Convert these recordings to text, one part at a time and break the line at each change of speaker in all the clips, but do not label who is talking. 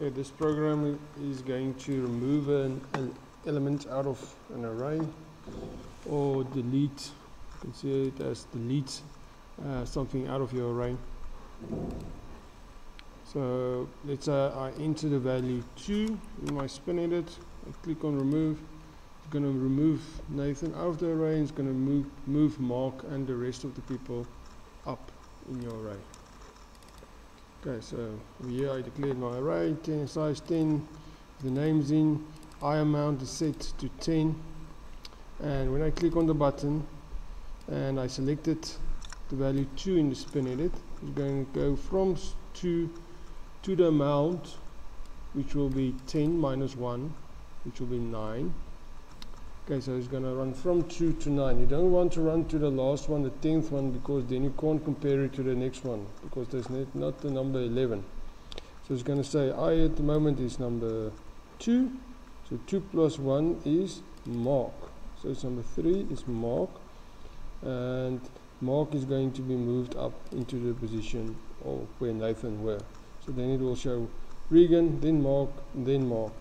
Yeah, this program is going to remove an, an element out of an array or delete, see it as delete uh, something out of your array. So let's say I enter the value 2 in my spin edit, I click on remove, it's going to remove Nathan out of the array, it's going to move, move Mark and the rest of the people up in your array. Okay, so here I declared my array, 10 size 10, the names in, I amount is set to 10, and when I click on the button and I selected the value 2 in the spin edit, it's going to go from 2 to the amount, which will be 10 minus 1, which will be 9. Okay, so it's going to run from 2 to 9. You don't want to run to the last one, the 10th one, because then you can't compare it to the next one, because there's not the number 11. So it's going to say I at the moment is number 2. So 2 plus 1 is Mark. So it's number 3 is Mark. And Mark is going to be moved up into the position of where Nathan were. So then it will show Regan, then Mark, then Mark.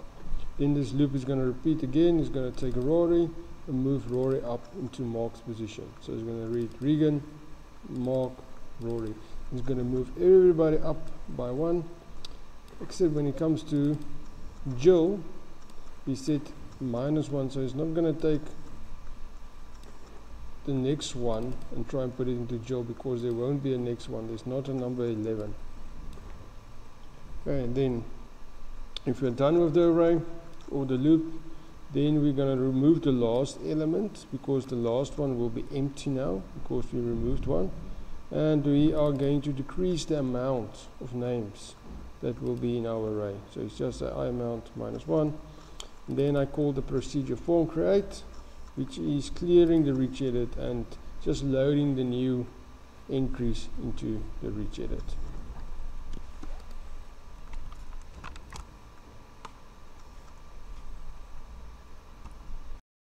Then this loop is going to repeat again. It's going to take Rory and move Rory up into Mark's position. So it's going to read Regan, Mark, Rory. It's going to move everybody up by one, except when it comes to Jill, he said minus one, so it's not going to take the next one and try and put it into Jill because there won't be a next one. There's not a number 11. Okay, and then if we're done with the array, or the loop then we're going to remove the last element because the last one will be empty now because we removed one. And we are going to decrease the amount of names that will be in our array. So it's just i amount minus one. And then I call the procedure form create which is clearing the rich edit and just loading the new entries into the rich edit